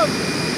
Come on!